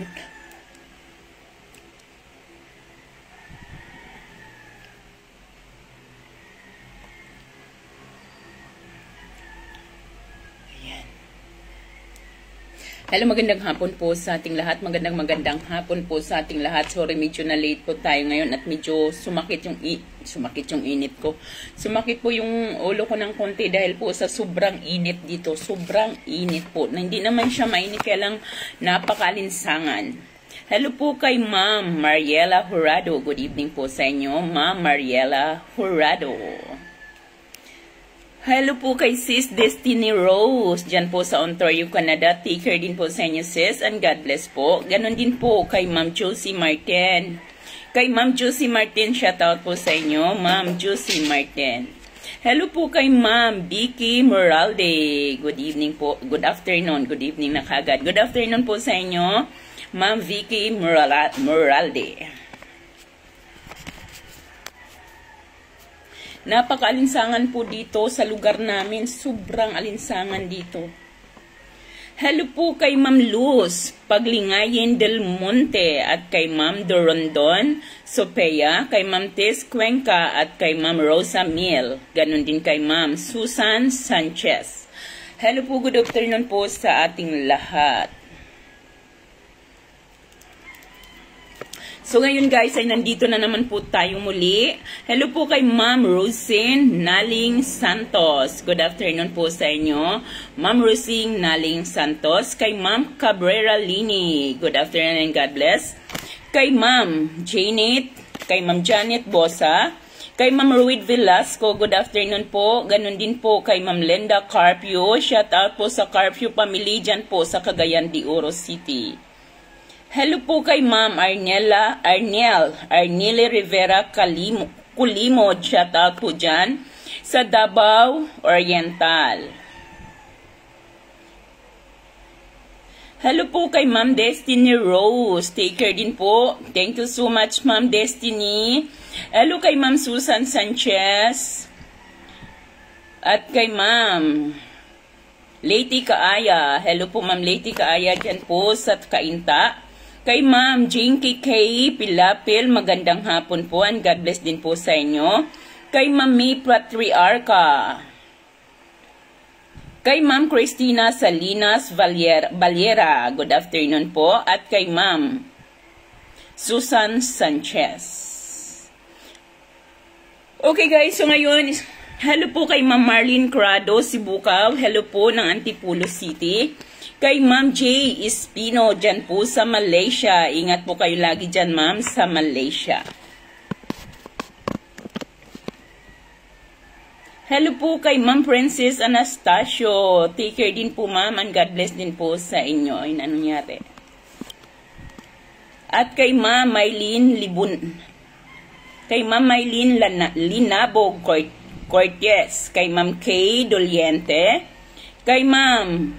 it. Hello, magandang hapon po sa ating lahat. Magandang magandang hapon po sa ating lahat. Sorry, medyo na late po tayo ngayon at medyo sumakit yung i sumakit yung init ko. Sumakit po yung ulo ko ng konti dahil po sa sobrang init dito. Sobrang init po. Na hindi naman siya mainit kaya lang napakalinsangan. Hello po kay Ma'am Mariela Jurado. Good evening po sa inyo, Ma'am Mariela Jurado. Hello po kay Sis Destiny Rose, dyan po sa Ontario, Canada. Take care din po sa inyo, sis, and God bless po. Ganon din po kay Ma'am Josie Martin. Kay Ma'am Josie Martin, shout out po sa inyo, Ma'am Josie Martin. Hello po kay Ma'am Vicky Moralde. Good evening po. Good afternoon. Good evening na kagad. Good afternoon po sa inyo, Ma'am Vicky Moralde. Napaka-alinsangan po dito sa lugar namin. Sobrang alinsangan dito. Hello po kay Ma'am Luz, Paglingayin del Monte at kay Ma'am Dorondon Sopea, kay Ma'am Tess Cuenca at kay Ma'am Rosa Miel. Ganon din kay Ma'am Susan Sanchez. Hello po, good afternoon po sa ating lahat. So ngayon guys ay nandito na naman po tayo muli. Hello po kay Ma'am Rosine Naling Santos. Good afternoon po sa inyo. Ma'am Rosine Naling Santos. Kay Ma'am Cabrera Lini. Good afternoon and God bless. Kay Ma'am Janet. Kay Ma'am Janet Bosa. Kay Ma'am Ruid Velasco, good afternoon po. Ganon din po kay Ma'am Linda Carpio. Shout out po sa Carpio family dyan po sa Cagayan de Oro City. Hello po kay Ma'am Arnella, Arnel, Arnele Rivera Kalimo, Kulimo, shout out po dyan, sa Davao Oriental. Hello po kay Ma'am Destiny Rose. Take care din po. Thank you so much, Ma'am Destiny. Hello kay Ma'am Susan Sanchez. At kay Ma'am Lady Kaaya. Hello po, Ma'am Lady Kaaya dyan po sa Kainta. Kay Ma'am Jinky K. Pilapil, magandang hapon po and God bless din po sa inyo. Kay May Patriarca. Kay Ma'am Christina Salinas Valera, good afternoon po. At kay Ma'am Susan Sanchez. Okay guys, so ngayon, hello po kay Ma'am Marlene Crado, Sibukaw. Hello po ng Antipulo City. Kay Ma'am J. Espino, dyan po sa Malaysia. Ingat po kayo lagi dyan, ma'am, sa Malaysia. Hello po kay Ma'am Princess Anastasio. Take care din po, ma'am, and God bless din po sa inyo. Ay, ano nangyari? At kay Ma'am Maylene Libun. Kay Ma'am Maylene Linabog Cortez. Kay Ma'am Kay Doliente. Kay Ma'am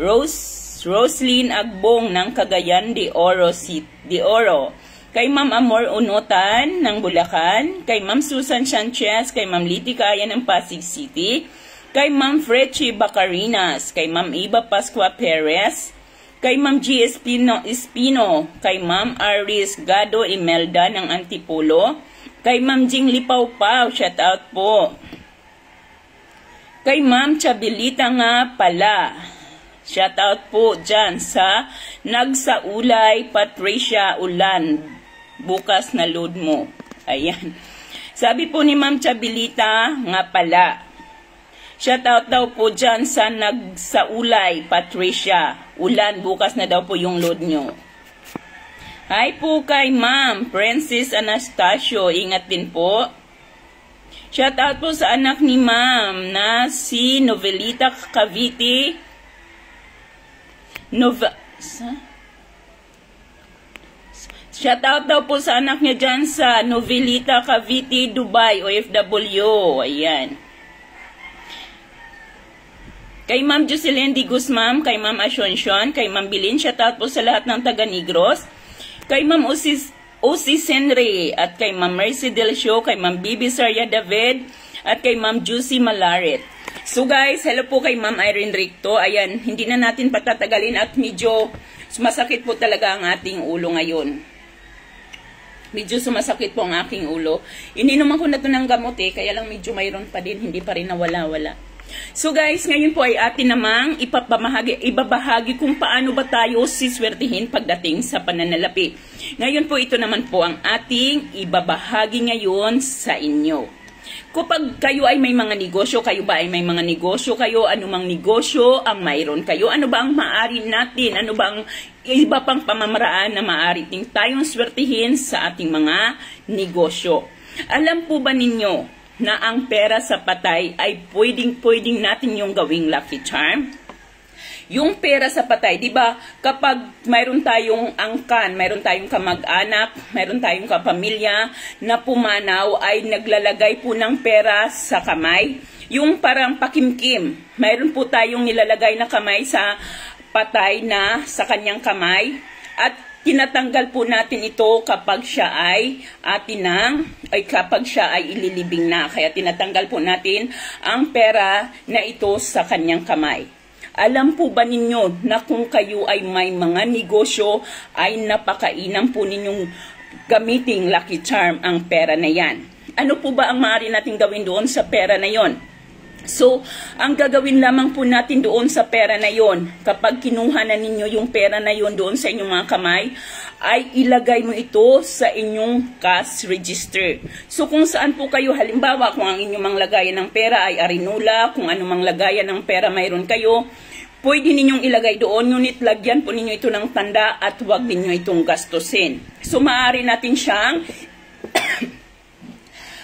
Rose, Roslyn Agbong ng Cagayan de Oro, de Oro. Kay Ma'am Amor Unutan ng Bulacan, kay Ma'am Susan Sanchez, kay Ma'am Liti Kaya ng Pasig City, kay Ma'am Frechi Bacarinas, kay Ma'am Iba Pascua Perez, kay Ma'am G. Espino, Espino, kay Ma'am Aris Gado Imelda ng Antipolo, kay Ma'am Jing Lipaw Pau, shout out po. Kay Ma'am Chabilita nga pala, Shout out po dyan sa Nagsaulay Patricia Ulan. Bukas na load mo. Ayan. Sabi po ni Ma'am Chabilita nga pala. Shout out daw po dyan sa Nagsaulay Patricia Ulan. Bukas na daw po yung load nyo. Hi po kay Ma'am Princess Anastasio. Ingat din po. Shout out po sa anak ni Ma'am na si Novelita Cavite Nova... Shout out daw po sa anak niya dyan sa Novelita, Cavite, Dubai, OFW. Ayan. Kay Ma'am Jocelyn Di Guzman, kay Ma'am Asuncion, kay Ma'am Bilin, shout out po sa lahat ng taga Negros. Kay Ma'am Osis, Osis Henry, at kay Ma'am Mercy Del Show, kay Ma'am Bibi Saria David, at kay Ma'am Juicy Malaret. So guys, hello po kay Ma'am Irene Ricto. Ayan, hindi na natin patatagalin at medyo sumasakit po talaga ang ating ulo ngayon. Medyo sumasakit po ang aking ulo. Ininom ako na to ng gamot eh, kaya lang medyo mayroon pa din, hindi pa rin nawala-wala. So guys, ngayon po ay atin namang ipapamahagi, ibabahagi kung paano ba tayo siswertihin pagdating sa pananalapi. Ngayon po ito naman po ang ating ibabahagi ngayon sa inyo. Kapag kayo ay may mga negosyo, kayo ba ay may mga negosyo kayo, anumang negosyo ang mayroon kayo, ano ba ang maaari natin, ano ba ang iba pang pamamaraan na maaari ting tayong swertihin sa ating mga negosyo. Alam po ba ninyo na ang pera sa patay ay pwedeng-pwedeng natin yung gawing lucky charm? Yung pera sa patay, 'di ba? Kapag mayroon tayong angkan, mayroon tayong kamag-anak, mayroon tayong kapamilya na pumanaw ay naglalagay po ng pera sa kamay. Yung parang pakimkim, mayroon po tayong nilalagay na kamay sa patay na sa kanyang kamay at tinatanggal po natin ito kapag siya ay atinang ay kapag siya ay ililibing na. Kaya tinatanggal po natin ang pera na ito sa kanyang kamay. Alam po ba ninyo na kung kayo ay may mga negosyo ay napakainam po ninyong gamiting lucky charm ang pera na yan? Ano po ba ang maaari natin gawin doon sa pera na yon? So, ang gagawin lamang po natin doon sa pera na yon, kapag kinuha na ninyo yung pera na yon doon sa inyong mga kamay, ay ilagay mo ito sa inyong cash register. So, kung saan po kayo, halimbawa, kung ang inyong mga lagayan ng pera ay arinula, kung anumang lagayan ng pera mayroon kayo, pwede ninyong ilagay doon, ngunit lagyan po ninyo ito ng tanda at huwag ninyo itong gastusin. So, maaari natin siyang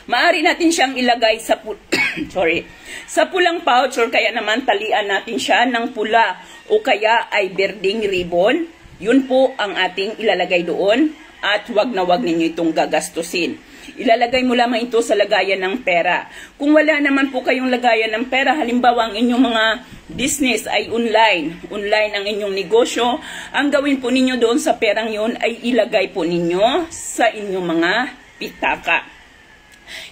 Maari natin siyang ilagay sa pu- sorry, sa pulang pouch or kaya naman talian natin siya ng pula o kaya ay berding ribbon. Yun po ang ating ilalagay doon at wag na wag ninyo itong gagastusin. Ilalagay mo lamang ito sa lagayan ng pera. Kung wala naman po kayong lagayan ng pera, halimbawa ang inyong mga business ay online, online ang inyong negosyo, ang gawin po ninyo doon sa perang yun ay ilagay po ninyo sa inyong mga pitaka.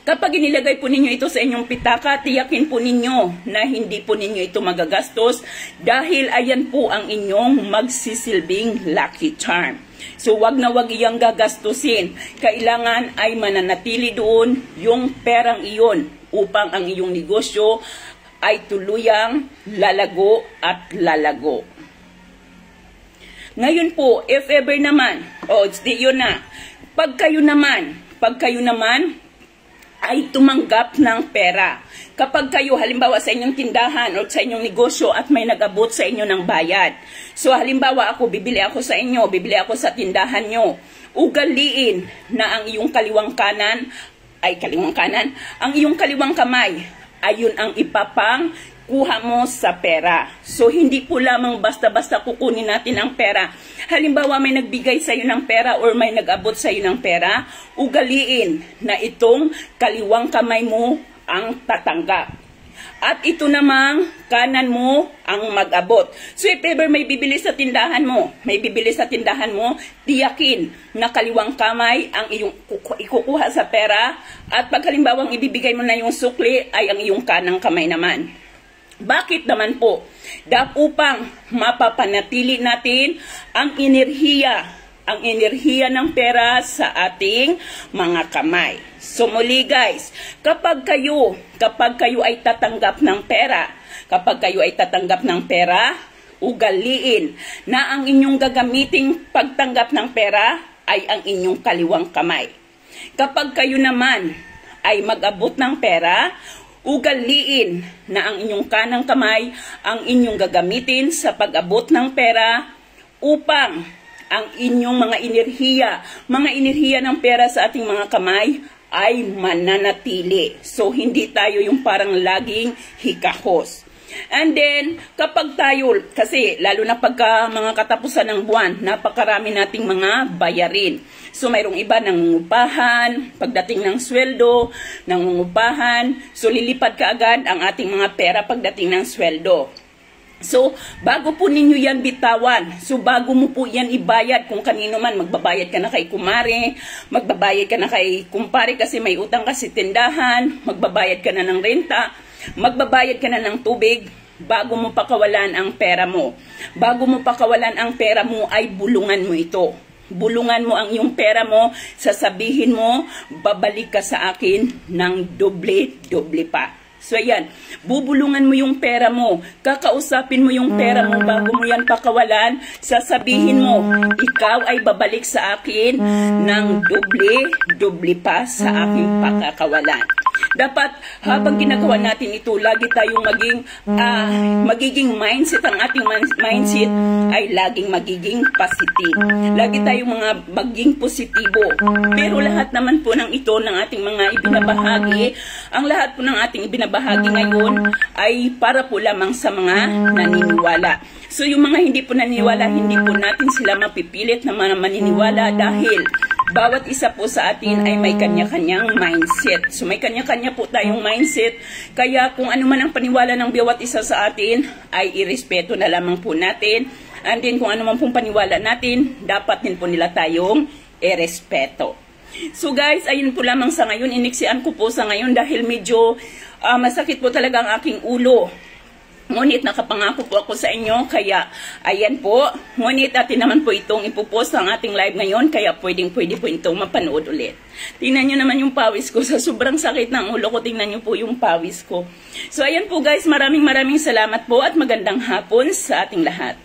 Kapag inilagay po ninyo ito sa inyong pitaka, tiyakin po ninyo na hindi po ninyo ito magagastos dahil ayan po ang inyong magsisilbing lucky charm. So wag na wag iyang gagastusin. Kailangan ay mananatili doon yung perang iyon upang ang iyong negosyo ay tuluyang lalago at lalago. Ngayon po, if ever naman, o oh, yun na, pag kayo naman, pag kayo naman ay tumanggap ng pera. Kapag kayo halimbawa sa inyong tindahan o sa inyong negosyo at may nagabot sa inyo ng bayad. So halimbawa ako, bibili ako sa inyo, bibili ako sa tindahan nyo. Ugaliin na ang iyong kaliwang kanan, ay kaliwang kanan, ang iyong kaliwang kamay, ayun ang ipapang kuha mo sa pera. So, hindi po lamang basta-basta kukunin natin ang pera. Halimbawa, may nagbigay sa iyo ng pera or may nag-abot sa iyo ng pera, ugaliin na itong kaliwang kamay mo ang tatanggap. At ito namang kanan mo ang mag-abot. So if ever may bibili sa tindahan mo, may bibili sa tindahan mo, tiyakin na kaliwang kamay ang iyong ikukuha sa pera at pag halimbawang ibibigay mo na yung sukli ay ang iyong kanang kamay naman. Bakit naman po? Dahil upang mapapanatili natin ang enerhiya, ang enerhiya ng pera sa ating mga kamay. So muli guys, kapag kayo, kapag kayo ay tatanggap ng pera, kapag kayo ay tatanggap ng pera, ugaliin na ang inyong gagamiting pagtanggap ng pera ay ang inyong kaliwang kamay. Kapag kayo naman ay mag-abot ng pera, ugaliin na ang inyong kanang kamay ang inyong gagamitin sa pag-abot ng pera upang ang inyong mga enerhiya, mga enerhiya ng pera sa ating mga kamay ay mananatili. So, hindi tayo yung parang laging hikahos. And then, kapag tayo, kasi lalo na pagka mga katapusan ng buwan, napakarami nating mga bayarin. So, mayroong iba nangungupahan, pagdating ng sweldo, nangungupahan. So, lilipad ka agad ang ating mga pera pagdating ng sweldo. So, bago po ninyo yan bitawan, so bago mo po yan ibayad, kung kanino man, magbabayad ka na kay kumare, magbabayad ka na kay kumpare kasi may utang kasi tindahan, magbabayad ka na ng renta, magbabayad ka na ng tubig, bago mo pakawalan ang pera mo. Bago mo pakawalan ang pera mo ay bulungan mo ito bulungan mo ang iyong pera mo, sasabihin mo, babalik ka sa akin ng doble-doble pa. So ayan, bubulungan mo yung pera mo, kakausapin mo yung pera mo bago mo yan pakawalan, sasabihin mo, ikaw ay babalik sa akin ng doble, doble pa sa aking pakakawalan. Dapat habang ginagawa natin ito, lagi tayong maging ah, magiging mindset ang ating mindset ay laging magiging positive. Lagi tayong mga maging positibo. Pero lahat naman po ng ito ng ating mga ibinabahagi, ang lahat po ng ating ibinabahagi ngayon ay para po lamang sa mga naniniwala. So yung mga hindi po naniniwala, hindi po natin sila mapipilit na mga maniniwala dahil bawat isa po sa atin ay may kanya-kanyang mindset. So may kanya-kanya po tayong mindset. Kaya kung ano man ang paniwala ng bawat isa sa atin, ay irespeto na lamang po natin. And then kung ano man pong paniwala natin, dapat din po nila tayong irespeto. So guys, ayun po lamang sa ngayon. Iniksian ko po sa ngayon dahil medyo ah, masakit po talaga ang aking ulo. Ngunit nakapangako po ako sa inyo, kaya ayan po. Ngunit atin naman po itong ipopost ang ating live ngayon, kaya pwedeng pwede po itong mapanood ulit. Tingnan nyo naman yung pawis ko. Sa sobrang sakit ng ulo ko, tingnan nyo po yung pawis ko. So ayan po guys, maraming maraming salamat po at magandang hapon sa ating lahat.